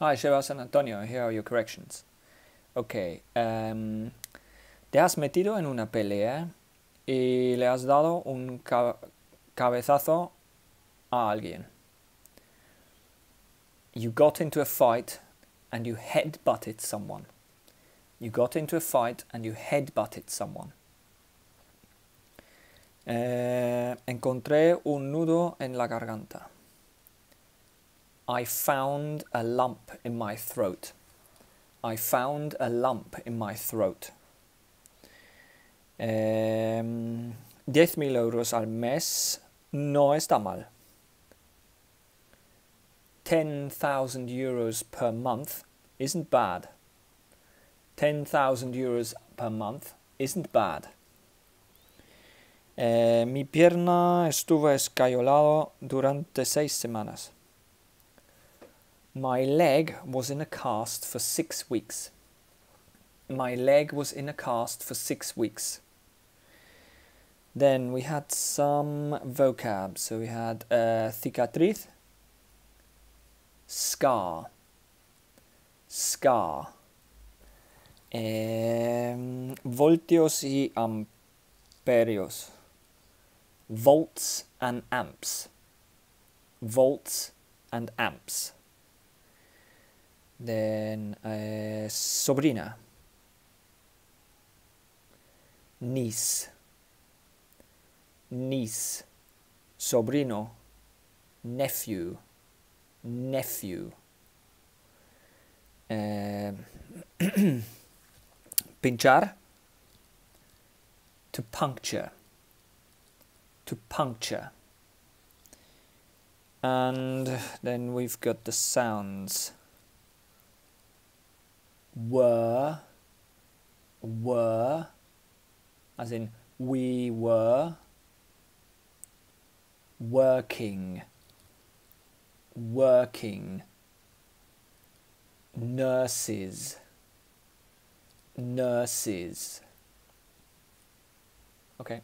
Hi, Sebas Antonio. Here are your corrections. Ok. em, te has metido en una pelea y le has dado un ca- cabezazo a alguien. You got into a fight and you head-butted someone. You got into a fight and you head-butted someone. Eh, encontré un nudo en la garganta. I found a lump in my throat. I found a lump in my throat. Em, 10.000 euros al mes no está mal. 10,000 euros per month isn't bad. 10,000 euros per month isn't bad. Eh, mi pierna estuvo escayolado durante seis semanas. My leg was in a cast for six weeks. My leg was in a cast for six weeks. Then we had some vocab. So we had uh, cicatriz, scar, scar, em, voltios y amperios, volts and amps, volts and amps. Then uh, sobrina, niece, niece, sobrino, nephew, nephew. Eh, pinchar, to puncture, to puncture. And then we've got the sounds. Were, were, as in we were, working, working, nurses, nurses. Okay.